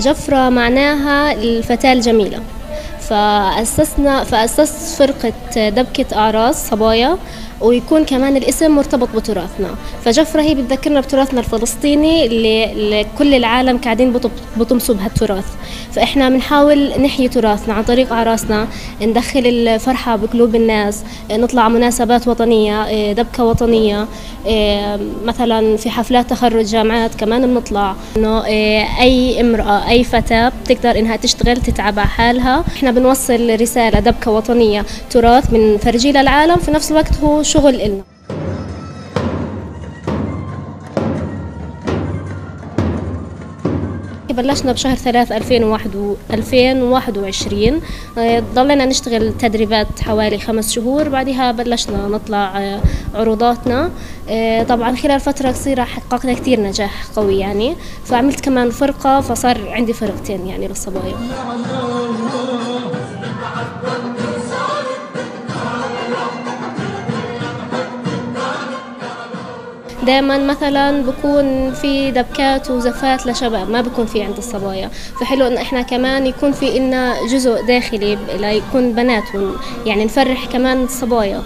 جفرة معناها الفتاة الجميلة. فأسسنا فأسست فرقة دبكة أعراس صبايا ويكون كمان الاسم مرتبط بتراثنا. فجفرة هي بتذكرنا بتراثنا الفلسطيني اللي, كل العالم قاعدين بطمسوا بهالتراث. فإحنا بنحاول نحيي تراثنا عن طريق أعراسنا ندخل الفرحة بقلوب الناس نطلع مناسبات وطنية دبكة وطنية مثلا في حفلات تخرج جامعات كمان بنطلع. إنه أي امرأة أي فتاة بتقدر إنها تشتغل تتعب على حالها. إحنا بنوصل رسالة دبكة وطنية تراث بنفرجيه للعالم في نفس الوقت هو شغل إلنا. بلشنا بشهر ثلاث 2021 ضلينا نشتغل تدريبات حوالي خمس شهور. بعدها بلشنا نطلع آه، عروضاتنا. آه، طبعا خلال فترة قصيرة حققنا كثير نجاح قوي يعني. فعملت كمان فرقة فصار عندي فرقتين يعني للصبايا. دائما مثلا بكون في دبكات وزفات لشباب ما بكون في عند الصبايا. فحلو انه إحنا كمان يكون في إلنا جزء داخلي ليكون بنات يعني نفرح كمان الصبايا.